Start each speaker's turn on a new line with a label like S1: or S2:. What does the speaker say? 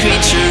S1: creature